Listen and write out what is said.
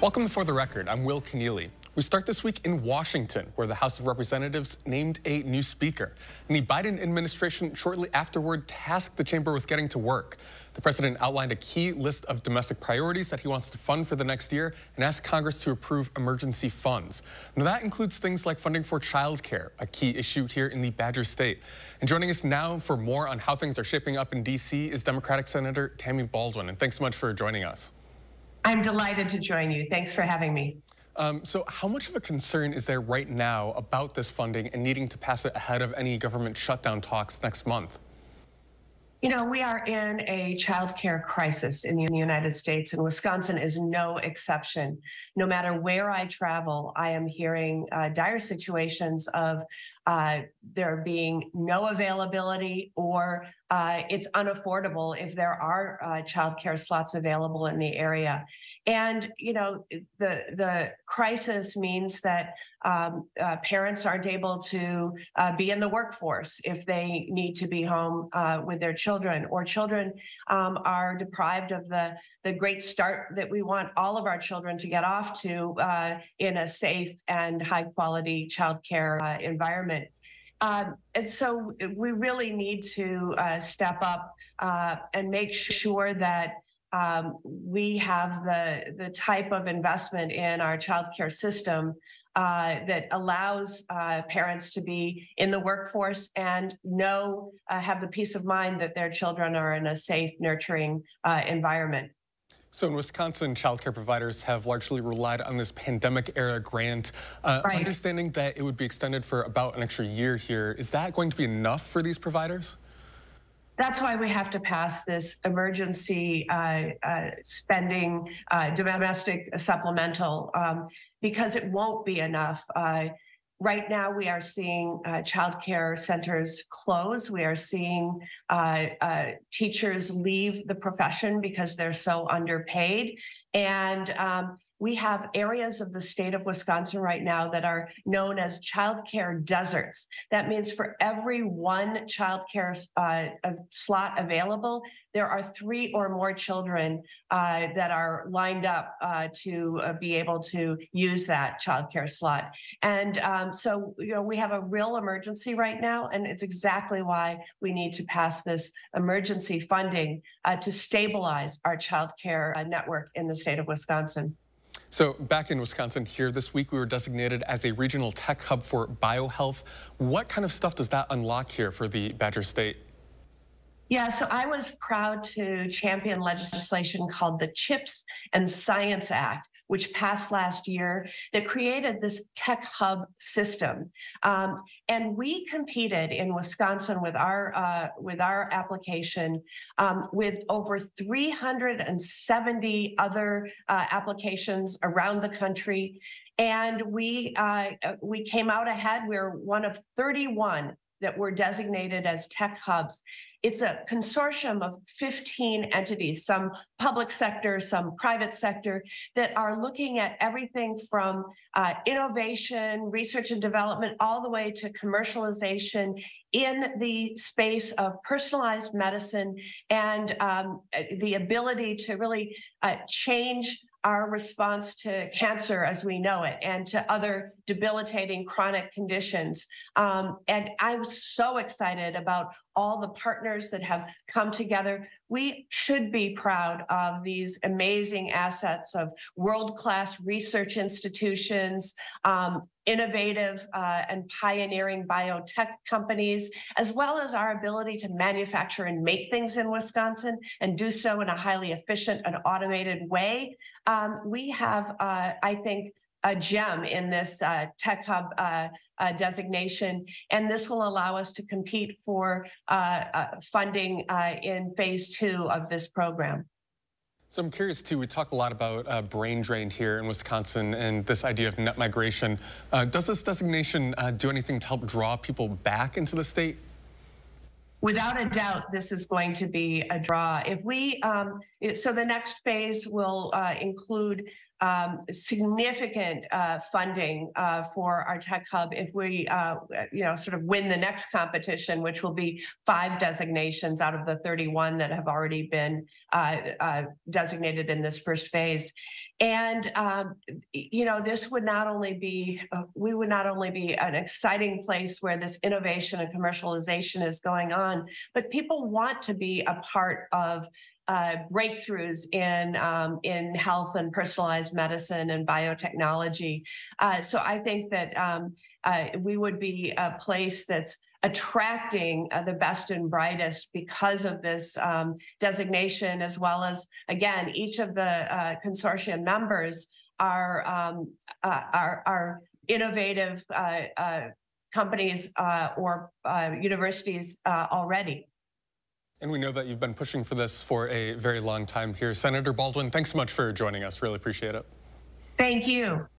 Welcome to For the Record. I'm Will Kenneally. We start this week in Washington, where the House of Representatives named a new speaker. And the Biden administration shortly afterward tasked the chamber with getting to work. The president outlined a key list of domestic priorities that he wants to fund for the next year and asked Congress to approve emergency funds. Now, that includes things like funding for childcare, a key issue here in the Badger State. And joining us now for more on how things are shaping up in D.C. is Democratic Senator Tammy Baldwin. And thanks so much for joining us. I'm delighted to join you. Thanks for having me. Um, so how much of a concern is there right now about this funding and needing to pass it ahead of any government shutdown talks next month? You know, we are in a child care crisis in the United States, and Wisconsin is no exception. No matter where I travel, I am hearing uh, dire situations of uh, there being no availability or uh, it's unaffordable if there are uh, child care slots available in the area. And you know, the the crisis means that um, uh, parents aren't able to uh, be in the workforce if they need to be home uh, with their children, or children um, are deprived of the the great start that we want all of our children to get off to uh, in a safe and high quality childcare uh, environment. Um, and so we really need to uh, step up and make sure that um, we have the the type of investment in our child care system uh, that allows uh, parents to be in the workforce and know uh, have the peace of mind that their children are in a safe, nurturing uh, environment. So in Wisconsin, child care providers have largely relied on this pandemic era grant. Uh, right. Understanding that it would be extended for about an extra year here, is that going to be enough for these providers? That's why we have to pass this emergency uh, uh, spending uh, domestic supplemental um, because it won't be enough. Uh, right now, we are seeing uh, child care centers close. We are seeing uh, teachers leave the profession because they're so underpaid. And um, we have areas of the state of Wisconsin right now that are known as child care deserts. That means for every one child care uh, slot available, there are three or more children uh, that are lined up uh, to uh, be able to use that child care slot. And um, so, you know, we have a real emergency right now, and it's exactly why we need to pass this emergency funding uh, to stabilize our child care uh, network in the state of Wisconsin. So back in Wisconsin here this week, we were designated as a regional tech hub for biohealth. What kind of stuff does that unlock here for the Badger State? Yeah, so I was proud to champion legislation called the CHIPS and Science Act, which passed last year, that created this tech hub system. Um, and we competed in Wisconsin with our uh, with our application um, with over 370 other uh, applications around the country, and we uh, we came out ahead. We we're one of 31 that were designated as tech hubs. It's a consortium of 15 entities, some public sector, some private sector, that are looking at everything from uh, innovation, research and development, all the way to commercialization in the space of personalized medicine and um, the ability to really uh, change our response to cancer as we know it and to other debilitating chronic conditions. Um, and I'm so excited about all the partners that have come together. We should be proud of these amazing assets of world class research institutions, um, innovative uh, and pioneering biotech companies, as well as our ability to manufacture and make things in Wisconsin and do so in a highly efficient and automated way. Um, we have, uh, I think, a gem in this uh, tech hub uh, uh, designation, and this will allow us to compete for uh, uh, funding uh, in phase two of this program. So I'm curious too, we talk a lot about uh, brain drained here in Wisconsin and this idea of net migration. Uh, does this designation uh, do anything to help draw people back into the state? Without a doubt, this is going to be a draw. If we, um, so the next phase will include um, significant uh, funding uh, for our tech hub if we, uh, you know, sort of win the next competition, which will be five designations out of the 31 that have already been uh, uh, designated in this first phase. And, um, you know, this would not only be, uh, we would not only be an exciting place where this innovation and commercialization is going on, but people want to be a part of uh, breakthroughs in um, in health and personalized medicine and biotechnology. Uh, so I think that um, uh, we would be a place that's attracting uh, the best and brightest because of this um, designation, as well as again, each of the uh, consortium members are um, uh, are, are innovative uh, uh, companies uh, or universities already. And we know that you've been pushing for this for a very long time here. Senator Baldwin, thanks so much for joining us. Really appreciate it. Thank you.